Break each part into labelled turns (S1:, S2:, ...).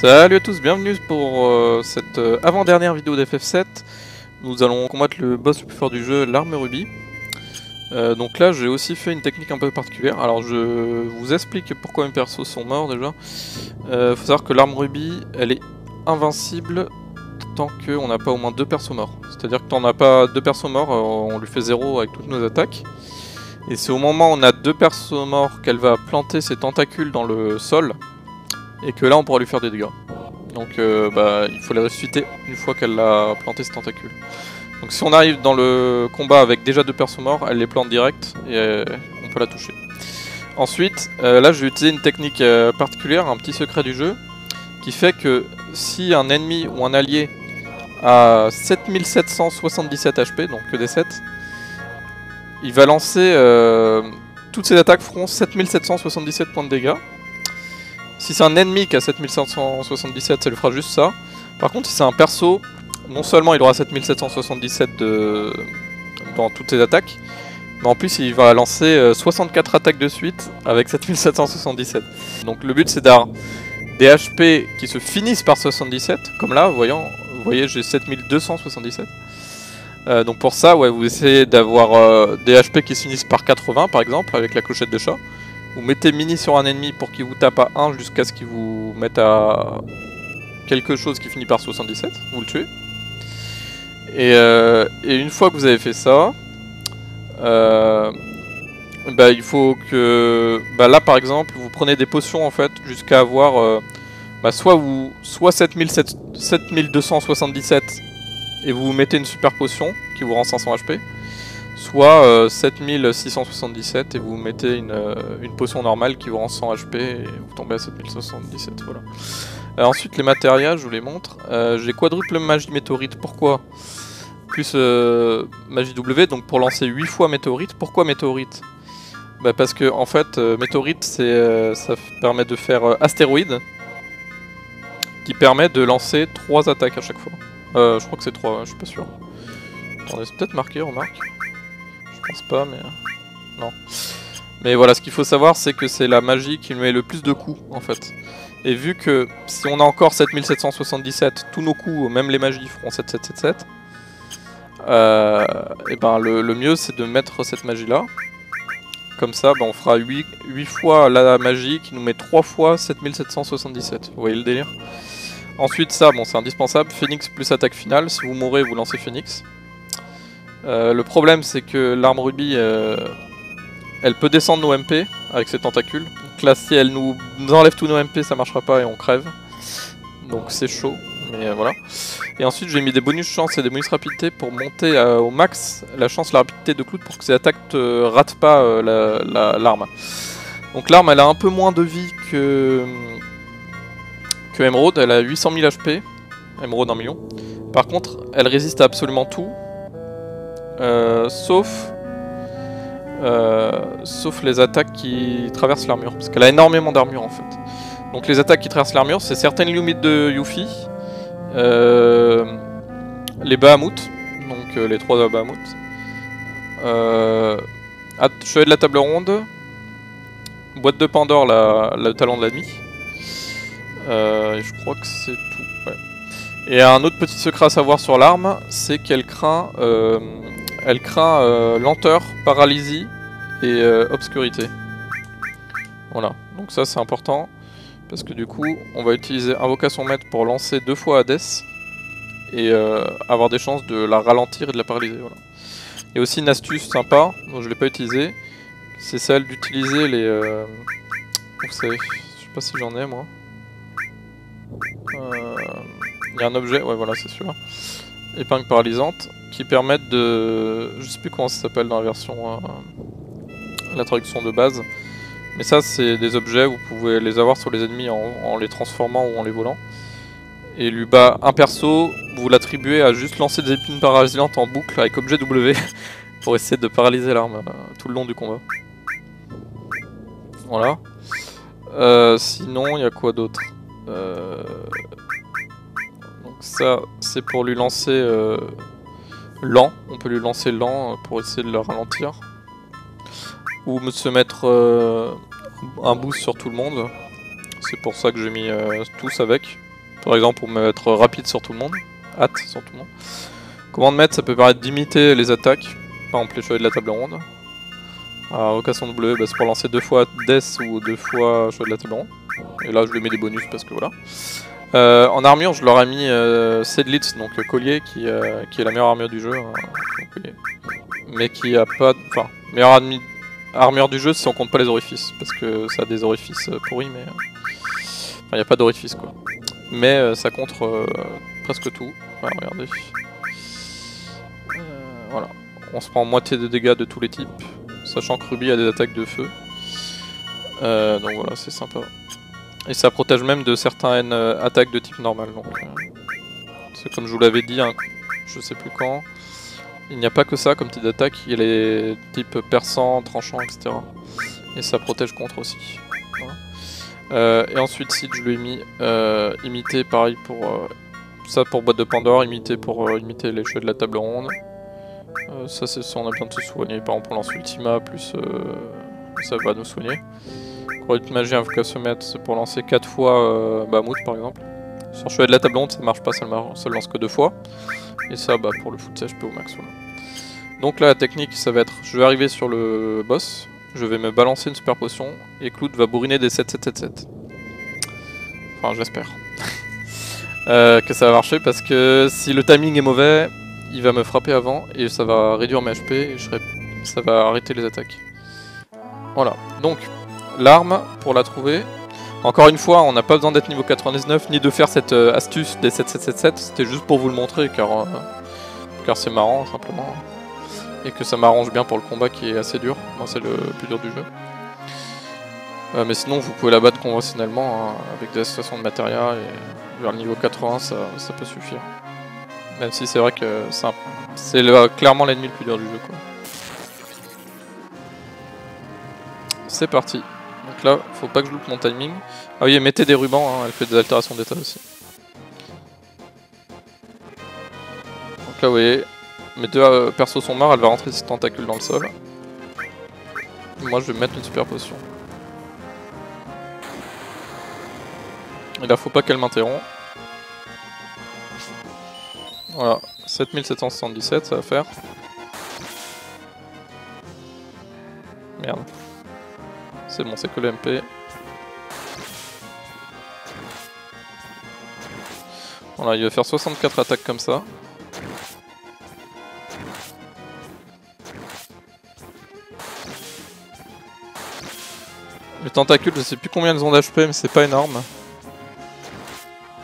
S1: Salut à tous, bienvenue pour euh, cette euh, avant-dernière vidéo d'FF7. Nous allons combattre le boss le plus fort du jeu, l'arme rubis. Euh, donc là j'ai aussi fait une technique un peu particulière. Alors je vous explique pourquoi mes persos sont morts déjà. faut savoir que l'arme rubis elle est invincible tant qu'on n'a pas au moins deux persos morts. C'est-à-dire que tant on n'a pas deux persos morts, on lui fait zéro avec toutes nos attaques. Et c'est au moment où on a deux persos morts qu'elle va planter ses tentacules dans le sol et que là on pourra lui faire des dégâts. Donc euh, bah, il faut les ressusciter une fois qu'elle a planté ses tentacules. Donc si on arrive dans le combat avec déjà deux persos morts, elle les plante direct et euh, on peut la toucher. Ensuite, euh, là je vais utiliser une technique particulière, un petit secret du jeu, qui fait que si un ennemi ou un allié a 7777 HP, donc que des 7, il va lancer... toutes ses attaques feront 7777 points de dégâts. Si c'est un ennemi qui a 7577, ça lui fera juste ça. Par contre, si c'est un perso, non seulement il aura 7777 de... dans toutes ses attaques, mais en plus il va lancer 64 euh, attaques de suite avec 7777. Donc le but c'est d'avoir des HP qui se finissent par 77, comme là, voyons, vous voyez j'ai 7277. Euh, donc pour ça, ouais, vous essayez d'avoir euh, des HP qui se finissent par 80 par exemple, avec la clochette de chat. Vous mettez mini sur un ennemi pour qu'il vous tape à 1 jusqu'à ce qu'il vous mette à quelque chose qui finit par 77, vous le tuez. Euh, et, une fois que vous avez fait ça, euh, bah, il faut que... Bah, là par exemple, vous prenez des potions en fait jusqu'à avoir euh, bah, soit, vous, soit 7277 et vous mettez une super potion qui vous rend 500 HP, soit 7677 euh, et vous mettez euh, une, potion normale qui vous rend 100 HP et vous tombez à 7077, voilà. Euh, ensuite les matériels, je vous les montre. J'ai quadruple magie météorite, pourquoi? Plus magie W, donc pour lancer 8 fois météorite. Pourquoi météorite? Bah Parce que en fait, météorite, ça permet de faire astéroïde, qui permet de lancer 3 attaques à chaque fois. je crois que c'est 3, je suis pas sûr. Attendez, c'est peut-être marqué, remarque pense pas, mais... Euh, non. Mais voilà, ce qu'il faut savoir, c'est que c'est la magie qui met le plus de coups, en fait. Et vu que si on a encore 7777, tous nos coups, même les magies, feront 7777, euh, et ben le, mieux c'est de mettre cette magie là. Comme ça, ben, on fera 8, 8 fois la magie qui nous met 3 fois 7777. Vous voyez le délire? Ensuite ça, bon c'est indispensable, Phoenix plus attaque finale. Si vous mourrez, vous lancez Phoenix. Euh, le problème c'est que l'arme rubis, euh, elle peut descendre nos MP avec ses tentacules. Donc là si elle nous, enlève tous nos MP ça marchera pas et on crève. Donc c'est chaud, mais euh, voilà. Et ensuite j'ai mis des bonus chance et des bonus rapidité pour monter au max la chance, la rapidité de Cloud pour que ses attaques ne ratent pas l'arme. Donc l'arme elle a un peu moins de vie que, que Emerald, elle a 800 000 HP, Emerald 1 million. Par contre elle résiste à absolument tout, euh, sauf euh, sauf les attaques qui traversent l'armure, parce qu'elle a énormément d'armure en fait. Donc les attaques qui traversent l'armure, c'est certaines limites de Yuffie, euh, les Bahamut, donc les trois Bahamut, euh, Chevalier de la table ronde, boîte de Pandore, le talent de l'ennemi. je crois que c'est tout. Et un autre petit secret à savoir sur l'arme, c'est qu'elle craint elle craint euh, lenteur, paralysie et euh, obscurité. Voilà, donc ça c'est important. Parce que du coup, on va utiliser Invocation Maître pour lancer deux fois Hades. Et euh, avoir des chances de la ralentir et de la paralyser. Voilà. Il y a aussi une astuce sympa, dont je ne l'ai pas utilisée. C'est celle d'utiliser les... vous savez, je sais pas si j'en ai moi. Il y a un objet, ouais voilà c'est sûr. Épingle paralysante qui permettent de... Je sais plus comment ça s'appelle dans la version... Euh, la traduction de base. Mais ça, c'est des objets, vous pouvez les avoir sur les ennemis en, les transformant ou en les volant. Et lui bat un perso, vous l'attribuez à juste lancer des épines paralysantes en boucle avec objet W pour essayer de paralyser l'arme euh, tout le long du combat. Voilà. Euh, sinon, il y a quoi d'autre? Donc ça, c'est pour lui lancer lent. On peut lui lancer lent euh, pour essayer de le ralentir. Ou se mettre euh, un boost sur tout le monde. C'est pour ça que j'ai mis euh, tous avec. Par exemple, pour mettre rapide sur tout le monde, hâte sur tout le monde. Comment de mettre, ça peut permettre d'imiter les attaques, par exemple les chevaliers de la table ronde. Alors, vocation W, bah, c'est pour lancer deux fois Death ou deux fois chevalier de la table ronde. Et là, je lui mets des bonus parce que voilà. Euh, en armure, je leur ai mis euh, Sedlitz, donc euh, collier, qui, euh, qui est la meilleure armure du jeu. hein, mais qui a pas. Enfin, meilleure armure du jeu si on compte pas les orifices. Parce que ça a des orifices euh, pourris, mais. Enfin, il n'y a pas d'orifice quoi. Mais euh, ça contre presque tout. Ouais, regardez. Voilà. On se prend moitié de dégâts de tous les types. Sachant que Ruby a des attaques de feu. Donc voilà, c'est sympa. Et ça protège même de certaines euh, attaques de type normal. Euh, c'est comme je vous l'avais dit, hein, je sais plus quand. Il n'y a pas que ça comme type d'attaque, il y a les types perçants, tranchants, etc. Et ça protège contre aussi. Voilà. Euh, et ensuite, si je lui ai mis imiter, pareil pour ça pour boîte de Pandore, imiter pour imiter les cheveux de la table ronde. Ça, c'est si on a besoin de se soigner. Par exemple, on lance Ultima, plus ça va nous soigner. De magie invocation maître, c'est pour lancer 4 fois euh, par exemple. Sur chevet de la table ronde, ça marche pas, ça, ça le lance que deux fois. Et ça, bah, pour le foot HP au max. Donc là, la technique, ça va être je vais arriver sur le boss, je vais me balancer une super potion, et Cloud va bourriner des 7-7-7-7. Enfin, j'espère. Euh, que ça va marcher parce que si le timing est mauvais, il va me frapper avant et ça va réduire mes HP et je serai- ça va arrêter les attaques. Voilà. Donc, l'arme, pour la trouver, encore une fois, on n'a pas besoin d'être niveau 99 ni de faire cette euh, astuce des 7777, c'était juste pour vous le montrer car, euh, car c'est marrant simplement. Et que ça m'arrange bien pour le combat qui est assez dur. Moi, c'est le plus dur du jeu. Euh, mais sinon, vous pouvez la battre conventionnellement hein, avec des associations de matériel et vers le niveau 80, ça, ça peut suffire. Même si c'est vrai que c'est clairement l'ennemi le plus dur du jeu. C'est parti. Donc là, faut pas que je loupe mon timing. Ah oui, et mettez des rubans, hein, elle fait des altérations d'état aussi. Donc là, vous voyez, mes deux euh, persos sont morts, elle va rentrer ses tentacules dans le sol. Moi, je vais mettre une super potion. Et là, faut pas qu'elle m'interrompt. Voilà, 7777, ça va faire. Merde. C'est bon, c'est que le MP. Voilà, il va faire 64 attaques comme ça. Les tentacules, je sais plus combien elles ont d'HP, mais c'est pas énorme.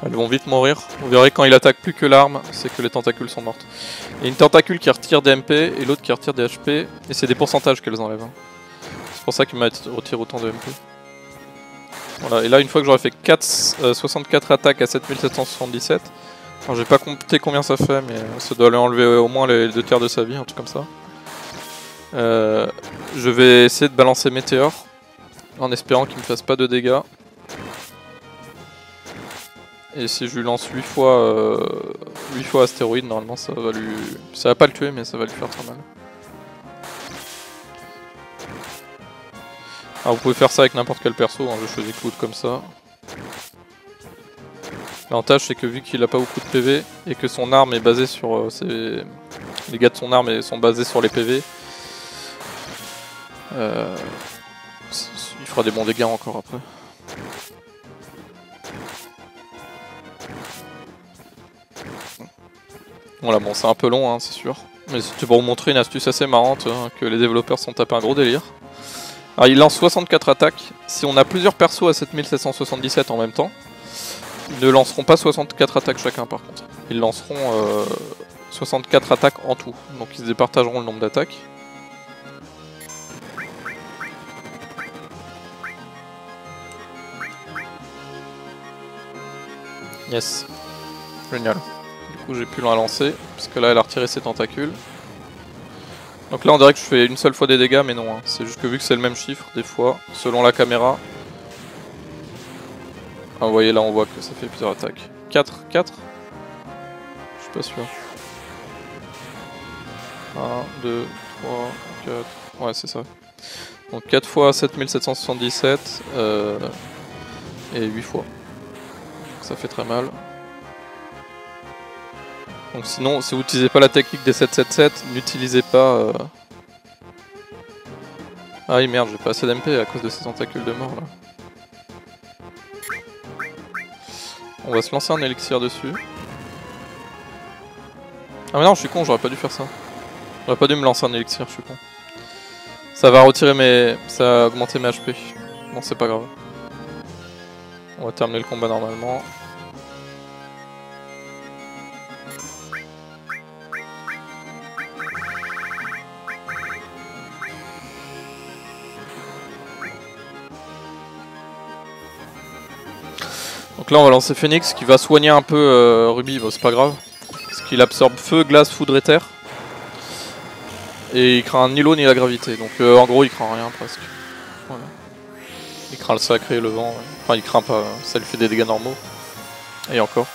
S1: Elles vont vite mourir. Vous verrez quand il attaque plus que l'arme, c'est que les tentacules sont mortes. Il y a une tentacule qui retire des MP et l'autre qui retire des HP, et c'est des pourcentages qu'elles enlèvent. C'est pour ça qu'il m'a retiré autant de MP. Voilà, et là, une fois que j'aurai fait 4, euh, 64 attaques à 7777, alors j'ai pas compté combien ça fait, mais ça doit lui enlever au moins les deux tiers de sa vie, un truc comme ça. Euh, je vais essayer de balancer Météore, en espérant qu'il me fasse pas de dégâts. Et si je lui lance 8 fois, euh, 8 fois astéroïde, normalement ça va lui... Ça va pas le tuer, mais ça va lui faire très mal. Alors vous pouvez faire ça avec n'importe quel perso, hein, je choisis Cloud comme ça. L'avantage c'est que vu qu'il a pas beaucoup de PV et que son arme est basée sur euh. Les gars de son arme sont basés sur les PV. euh, Il fera des bons dégâts encore après. Voilà, bon, c'est un peu long, hein, c'est sûr. Mais c'était pour vous montrer une astuce assez marrante, hein, que les développeurs sont tapés un gros délire. Alors, il lance 64 attaques. Si on a plusieurs persos à 7777 en même temps, ils ne lanceront pas 64 attaques chacun par contre. Ils lanceront euh, 64 attaques en tout. Donc ils se départageront le nombre d'attaques. Yes. Génial. Du coup j'ai pu la lancer, parce que là elle a retiré ses tentacules. Donc là on dirait que je fais une seule fois des dégâts, mais non. hein. C'est juste que vu que c'est le même chiffre, des fois, selon la caméra. Ah vous voyez là on voit que ça fait plusieurs attaques. 4 4 Je suis pas sûr. 1, 2, 3, 4. Ouais c'est ça. Donc 4 fois 7777 euh, et 8 fois. Donc ça fait très mal. Donc sinon, si vous n'utilisez pas la technique des 777, n'utilisez pas... Euh... Ah oui merde, j'ai pas assez d'MP à cause de ces tentacules de mort. On va se lancer un élixir dessus. Ah mais non, je suis con, j'aurais pas dû faire ça. J'aurais pas dû me lancer un élixir, je suis con. Ça va retirer mes... ça va augmenter mes HP. Bon, c'est pas grave. On va terminer le combat normalement. Là on va lancer Phoenix qui va soigner un peu euh, Ruby, c'est pas grave. Parce qu'il absorbe feu, glace, foudre et terre. Et il craint ni l'eau ni la gravité, donc euh, en gros il craint rien presque. Il craint le sacré le vent, enfin il craint pas, ça lui fait des dégâts normaux. Et encore.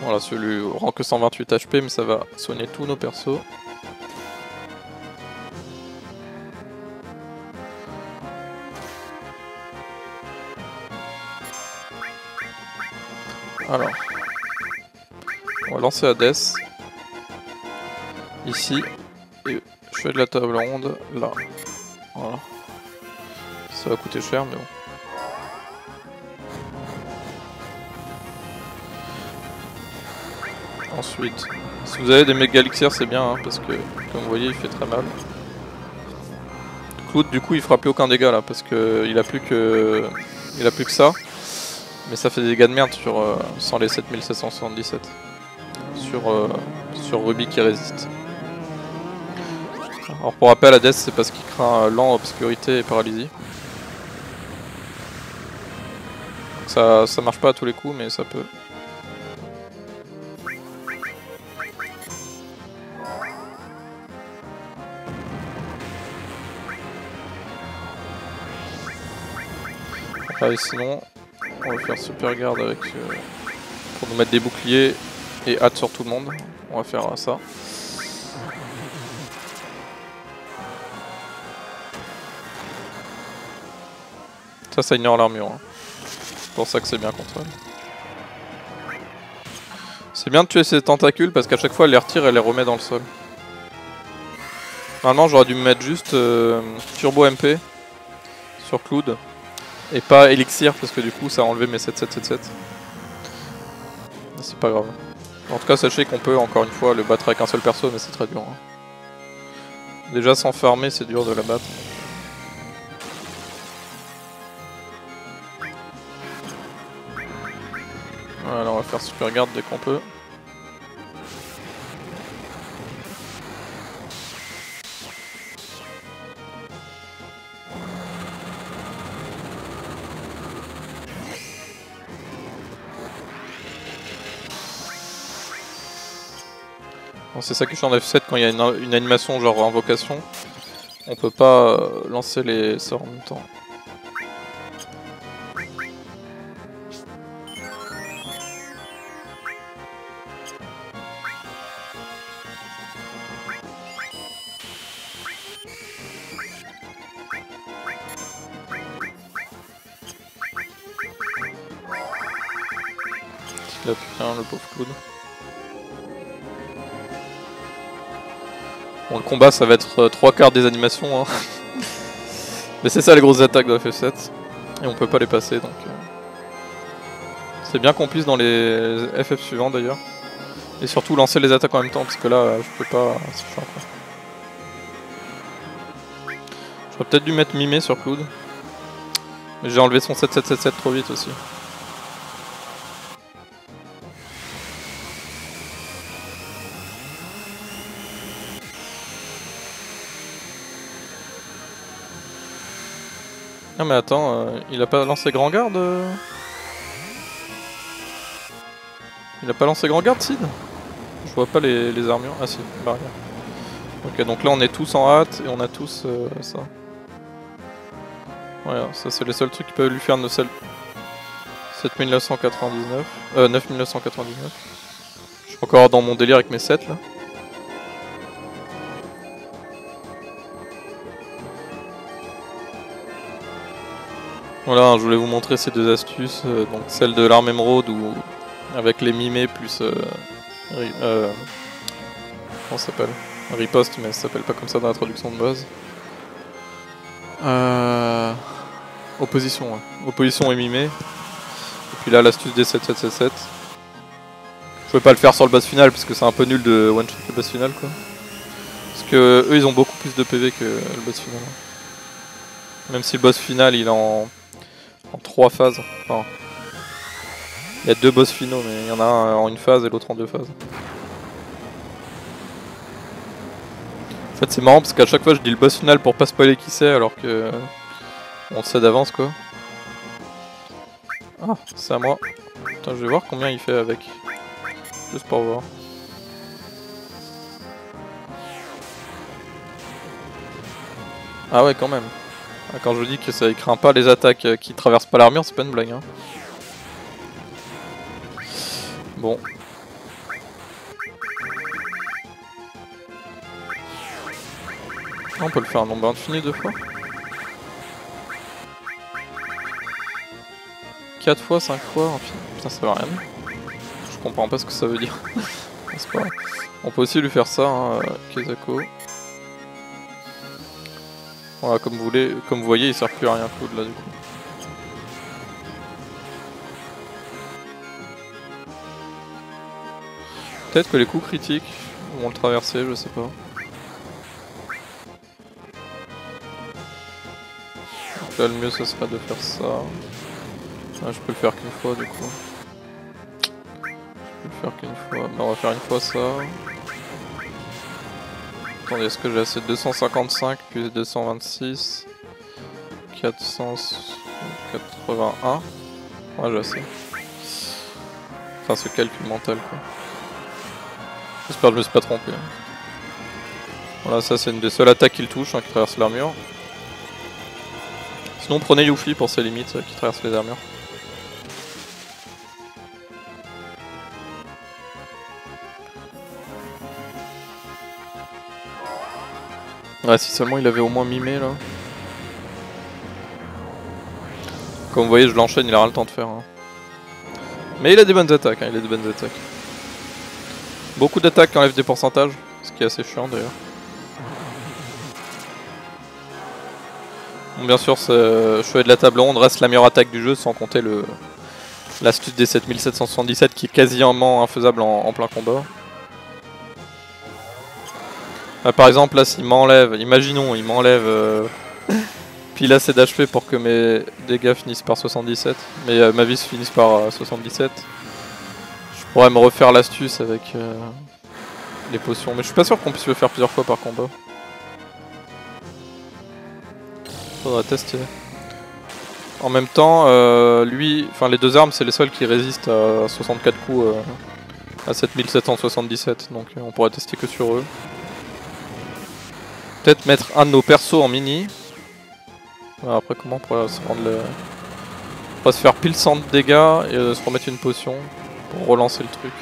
S1: Voilà, celui rend que 128 HP, mais ça va soigner tous nos persos. Alors, on va lancer Hades. Ici. Et je fais de la table ronde là. Voilà. Ça va coûter cher, mais bon. Ensuite, si vous avez des méga elixirs, c'est bien, hein, parce que, comme vous voyez, il fait très mal. Cloud, du coup, il fera plus aucun dégât là, parce que il a plus que, il a plus que ça. Mais ça fait des dégâts de merde sur, euh, sans les 7777. Sur, euh, sur Ruby qui résiste. Alors pour rappel, Hades c'est parce qu'il craint euh, lent, obscurité et paralysie. ça, ça marche pas à tous les coups, mais ça peut. Ah, sinon, on va faire super garde avec euh, pour nous mettre des boucliers et hâte sur tout le monde. On va faire ça. Ça, ça ignore l'armure. Hein. C'est pour ça que c'est bien contre elle. C'est bien de tuer ces tentacules parce qu'à chaque fois elle les retire et les remet dans le sol. Normalement j'aurais dû me mettre juste euh, Turbo MP sur Cloud. Et pas Elixir parce que du coup ça a enlevé mes 7777. C'est pas grave. En tout cas sachez qu'on peut encore une fois le battre avec un seul perso mais c'est très dur. Hein. Déjà sans farmer c'est dur de la battre. Voilà on va faire super garde dès qu'on peut. C'est ça qui change en F7 quand il y a une, animation genre invocation. On peut pas euh, lancer les sorts en même temps. Le pauvre clown. Bon, le combat, ça va être euh, trois quarts des animations. Hein. Mais c'est ça les grosses attaques de FF7. Et on peut pas les passer, donc... Euh. C'est bien qu'on puisse dans les FF suivants, d'ailleurs. Et surtout lancer les attaques en même temps, parce que là, je peux pas... J'aurais peut-être dû mettre Mimé sur Cloud. J'ai enlevé son 7777 trop vite aussi. Non mais attends, euh, il a pas lancé grand garde euh Il a pas lancé grand garde Sid? Je vois pas les, armures. Ah si, barrière. Ok donc là on est tous en hâte et on a tous euh, ça. Voilà, ça c'est les seuls trucs qui peuvent lui faire nos 7999. Euh 9999. Je suis encore dans mon délire avec mes 7 là. Voilà, je voulais vous montrer ces deux astuces, euh, donc celle de l'arme émeraude ou avec les mimés plus, euh, Euh, comment ça s'appelle? Riposte, mais ça s'appelle pas comme ça dans la traduction de base. Euh, opposition, ouais. Opposition est mimée. Et puis là, l'astuce des 7777. Je pouvais pas le faire sur le boss final parce que c'est un peu nul de one shot le boss final quoi. Parce que eux ils ont beaucoup plus de PV que le boss final. Même si le boss final il en, en trois phases. Enfin, il y a deux boss finaux mais il y en a un en une phase et l'autre en deux phases. En fait c'est marrant parce qu'à chaque fois je dis le boss final pour pas spoiler qui c'est alors que on sait d'avance quoi. Ah c'est à moi. Attends je vais voir combien il fait avec. Juste pour voir. Ah ouais quand même. Quand je dis que ça craint pas les attaques euh, qui traversent pas l'armure, c'est pas une blague. Hein. Bon. On peut le faire un nombre infini deux fois. 4 fois, 5 fois, infini. Putain ça va rien je comprends pas ce que ça veut dire. pas... On peut aussi lui faire ça, hein, Kezako. Voilà, comme vous, voulez, comme vous voyez, il sert plus à rien foutre là du coup. Peut-être que les coups critiques vont le traverser, je sais pas. là, le mieux, ce serait de faire ça. Ah, je peux le faire qu'une fois du coup faire qu'une fois. on va faire une fois ça. Attendez, est-ce que j'ai assez 255 plus 226 481 Ouais, j'ai assez. Enfin, ce calcul mental, quoi. J'espère que je me suis pas trompé. Hein. Voilà, ça c'est une des seules attaques qu'il touche, hein, qui traverse l'armure. Sinon, prenez Yuffie pour ses limites qui traversent les armures. Ouais, si seulement il avait au moins mimé là. Comme vous voyez, je l'enchaîne, il aura le temps de faire. Hein. Mais il a des bonnes attaques, hein, il a des bonnes attaques. Beaucoup d'attaques enlèvent des pourcentages, ce qui est assez chiant d'ailleurs. Bon, bien sûr, ce choix de la table ronde reste la meilleure attaque du jeu, sans compter l'astuce des 7777 qui est quasiment infaisable en plein combat. Bah, par exemple, là, s'il m'enlève, imaginons, il m'enlève euh, pile assez d'HP pour que mes dégâts finissent par 77, mais euh, ma vie se finisse par 77. Euh, je pourrais me refaire l'astuce avec euh, les potions, mais je suis pas sûr qu'on puisse le faire plusieurs fois par combat. Faudra tester. En même temps, lui, enfin les deux armes, c'est les seules qui résistent à 64 coups à 7777, donc on pourrait tester que sur eux. Peut-être mettre un de nos persos en mini. après comment on pourrait se le... On se faire pile 100 de dégâts et euh, se remettre une potion pour relancer le truc.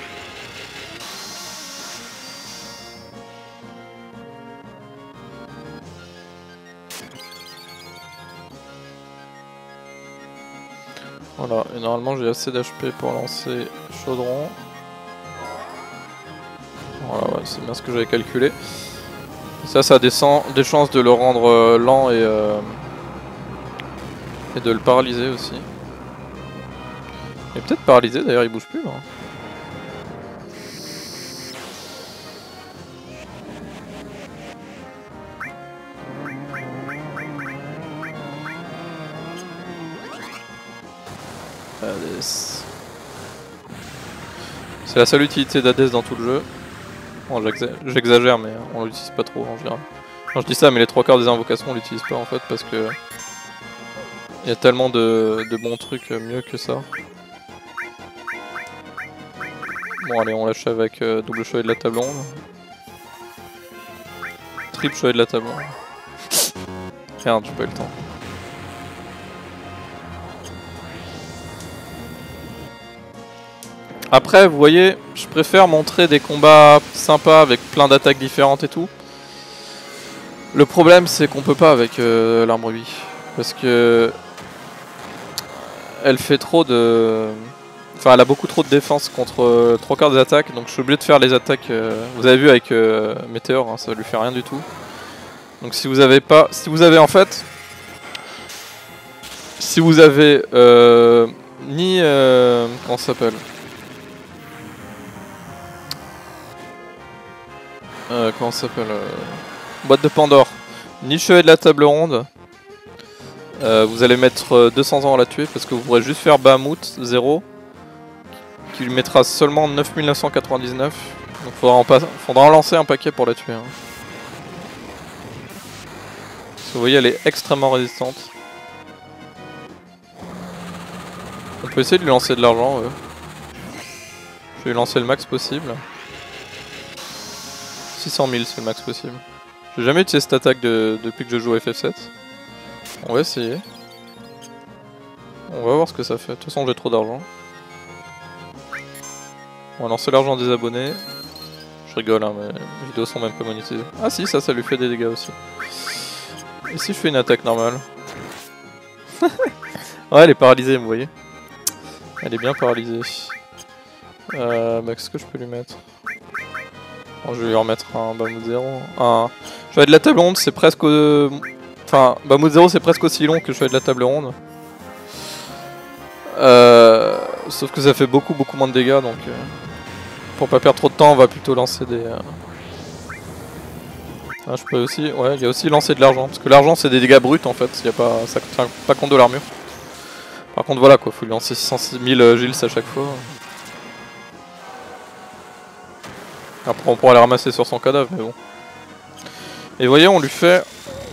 S1: Voilà, et normalement j'ai assez d'HP pour lancer chaudron. Voilà, c'est bien ce que j'avais calculé. Ça, ça descend des chances de le rendre euh, lent et, euh, et de le paralyser aussi. Il est peut-être paralysé d'ailleurs, il bouge plus là. C'est la seule utilité d'Hades dans tout le jeu. J'exagère, mais on l'utilise pas trop en général. Quand je dis ça, mais les trois quarts des invocations, on l'utilise pas en fait parce que il y a tellement de, bons trucs mieux que ça. Bon, allez, on lâche avec euh, double chevalier de la table ronde. Triple chevalier de la table ronde. Merde, j'ai pas eu le temps. Après, vous voyez, je préfère montrer des combats sympas avec plein d'attaques différentes et tout. Le problème, c'est qu'on peut pas avec euh, l'arbre 8. Parce que... Elle fait trop de... Enfin, elle a beaucoup trop de défense contre euh, trois quarts des attaques, donc je suis obligé de faire les attaques. euh, vous avez vu avec euh, Météor, hein, ça lui fait rien du tout. Donc si vous avez pas, si vous avez en fait, si vous avez euh, ni euh, comment ça s'appelle, euh, comment ça s'appelle, euh, boîte de Pandore, ni chevalier de la table ronde. euh, vous allez mettre euh, 200 ans à la tuer parce que vous pourrez juste faire Bahamut 0 qui lui mettra seulement 9999. Donc faudra en, lancer un paquet pour la tuer. hein. Parce que vous voyez, elle est extrêmement résistante. On peut essayer de lui lancer de l'argent. Je vais lui lancer le max possible. 600 000 c'est le max possible. J'ai jamais utilisé cette attaque de- depuis que je joue au FF7. On va essayer. On va voir ce que ça fait. De toute façon j'ai trop d'argent. On va lancer l'argent des abonnés. Je rigole, hein, mais les vidéos sont même pas monétisées. Ah si, ça, ça lui fait des dégâts aussi. Et si je fais une attaque normale Ouais, elle est paralysée, vous voyez. Elle est bien paralysée. Euh, bah, qu'est-ce que je peux lui mettre? Je vais lui remettre un Bamoud 0. Un... Cheval de la table ronde, c'est presque... Enfin, Bamoud 0, c'est presque aussi long que Cheval de la table ronde. Euh, Sauf que ça fait beaucoup beaucoup moins de dégâts donc euh, pour pas perdre trop de temps on va plutôt lancer des... Ah, je peux aussi... Ouais aussi lancer de l'argent parce que l'argent c'est des dégâts bruts en fait, y a pas... ça tient pas compte de l'armure. Par contre voilà quoi, faut lui lancer 606 000 euh, gils à chaque fois. Après on pourra les ramasser sur son cadavre mais bon. Et vous voyez on lui fait...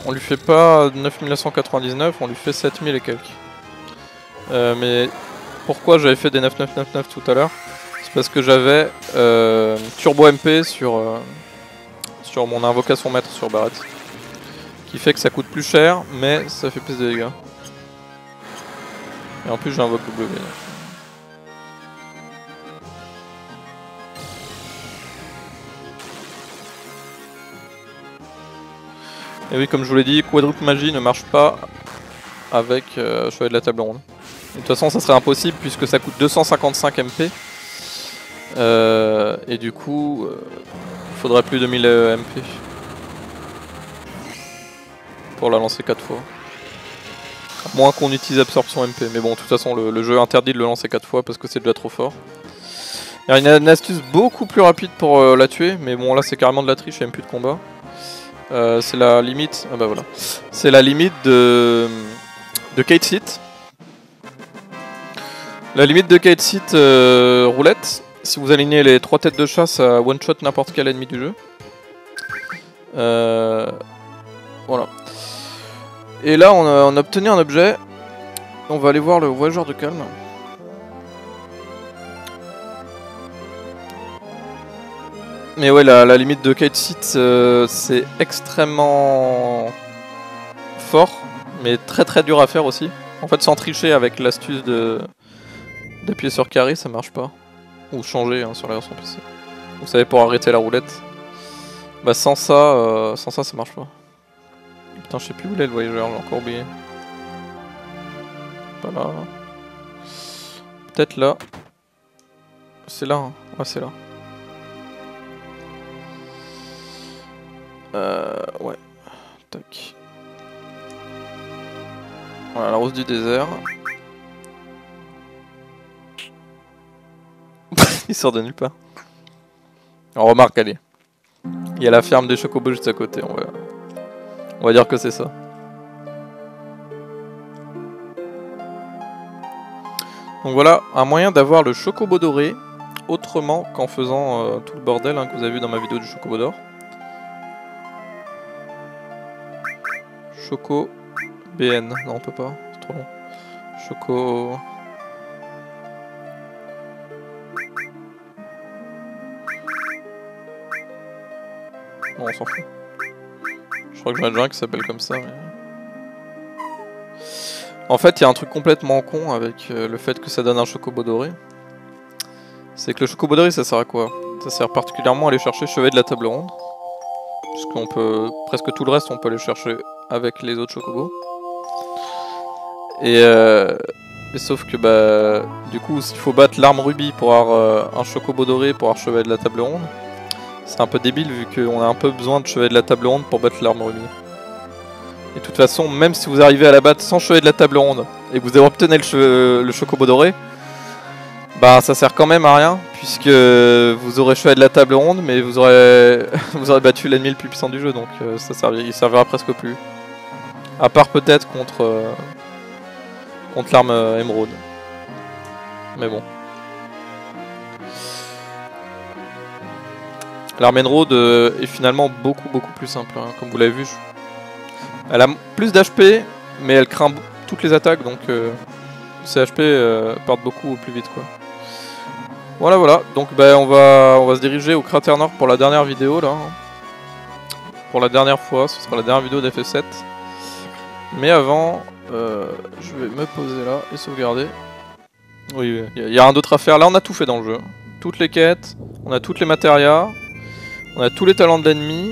S1: On lui fait pas 9999, on lui fait 7000 et quelques. Euh, mais pourquoi j'avais fait des 9999 tout à l'heure? C'est parce que j'avais euh, Turbo MP sur, euh, sur mon invocation maître sur Barret. Qui fait que ça coûte plus cher, mais ça fait plus de dégâts. Et en plus j'invoque W. Et oui, comme je vous l'ai dit, quadruple magie ne marche pas avec euh, Chevalier de la table ronde. De toute façon, ça serait impossible puisque ça coûte 255 MP. Euh, et du coup, euh, il faudrait plus de 1000 euh, MP pour la lancer 4 fois. À moins qu'on utilise absorption MP. Mais bon, de toute façon, le, jeu interdit de le lancer 4 fois parce que c'est déjà trop fort. Il y a une, astuce beaucoup plus rapide pour euh, la tuer. Mais bon, là, c'est carrément de la triche, il n'y a même plus de combat. Euh, c'est la limite. Ah bah voilà. C'est la limite de, de Kate Seat. La limite de Kate Seat euh, roulette, si vous alignez les trois têtes de chat, ça one shot n'importe quel ennemi du jeu. Euh, voilà. Et là, on a obtenu un objet. On va aller voir le voyageur de calme. Mais ouais, la, limite de Kate Seat, euh, c'est extrêmement fort, mais très très dur à faire aussi. En fait, sans tricher avec l'astuce de d'appuyer sur carré, ça marche pas. Ou changer hein, sur la version PC. Vous savez, pour arrêter la roulette. Bah sans ça, euh, sans ça, ça marche pas. Putain, je sais plus où il est le voyageur, j'ai encore oublié. Pas là. Peut-être là. C'est là, hein. ouais c'est là. Euh, ouais. Tac. Voilà, la rose du désert. Il sort de nulle part. On remarque, allez. Il y a la ferme des chocobos juste à côté, on va, dire que c'est ça. Donc voilà, un moyen d'avoir le chocobo doré autrement qu'en faisant euh, tout le bordel hein, que vous avez vu dans ma vidéo du chocobo d'or. Choco BN, non on peut pas, c'est trop long. Choco... Bon, on s'en fout. Je crois que j'en ai déjà un qui s'appelle comme ça. Mais... En fait, il y a un truc complètement con avec euh, le fait que ça donne un chocobo doré. C'est que le chocobo doré, ça sert à quoi? Ça sert particulièrement à aller chercher chevet de la table ronde. Puisqu'on peut... Presque tout le reste, on peut aller chercher avec les autres chocobos. Et, euh, Mais sauf que bah du coup s'il faut battre l'arme rubis pour avoir euh, un chocobo doré pour avoir chevet de la table ronde, c'est un peu débile vu qu'on a un peu besoin de chevet de la table ronde pour battre l'arme rubis. Et de toute façon, même si vous arrivez à la battre sans chevet de la table ronde et que vous obtenez le, le chocobo doré, bah ça sert quand même à rien puisque vous aurez chevet de la table ronde mais vous aurez vous aurez battu l'ennemi le plus puissant du jeu donc euh, ça servira, il servira presque plus. À part peut-être contre euh, contre l'arme euh, émeraude. Mais bon. L'arme émeraude euh, est finalement beaucoup beaucoup plus simple, hein, comme vous l'avez vu. Elle a plus d'HP, mais elle craint toutes les attaques, donc ses HP partent beaucoup plus vite quoi. Voilà voilà, donc ben, on, va, on va se diriger au cratère nord pour la dernière vidéo là. hein. Pour la dernière fois, ce sera la dernière vidéo d'FF7. Mais avant, euh, je vais me poser là et sauvegarder. Oui, il y, a- y a rien d'autre à faire. Là, on a tout fait dans le jeu. Toutes les quêtes, on a toutes les matérias, on a tous les talents de l'ennemi,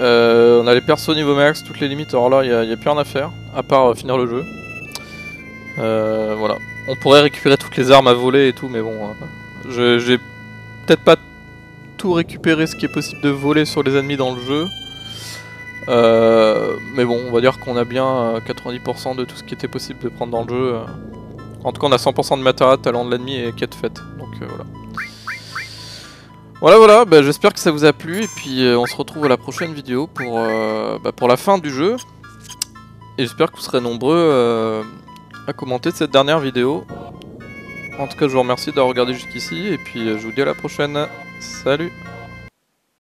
S1: euh, on a les persos niveau max, toutes les limites. Alors là, il n'y a, y a plus rien à faire, à part euh, finir le jeu. Voilà. On pourrait récupérer toutes les armes à voler et tout, mais bon, je- j'ai peut-être pas tout récupéré ce qui est possible de voler sur les ennemis dans le jeu. Euh, mais bon, on va dire qu'on a bien euh, 90% de tout ce qui était possible de prendre dans le jeu. euh. En tout cas, on a 100% de matériel, talent de l'ennemi et quête faite. Donc euh, voilà. Voilà, voilà, bah, j'espère que ça vous a plu. Et puis euh, on se retrouve à la prochaine vidéo pour, euh, bah, pour la fin du jeu. Et j'espère que vous serez nombreux euh, à commenter cette dernière vidéo. En tout cas, je vous remercie d'avoir regardé jusqu'ici. Et puis euh, je vous dis à la prochaine. Salut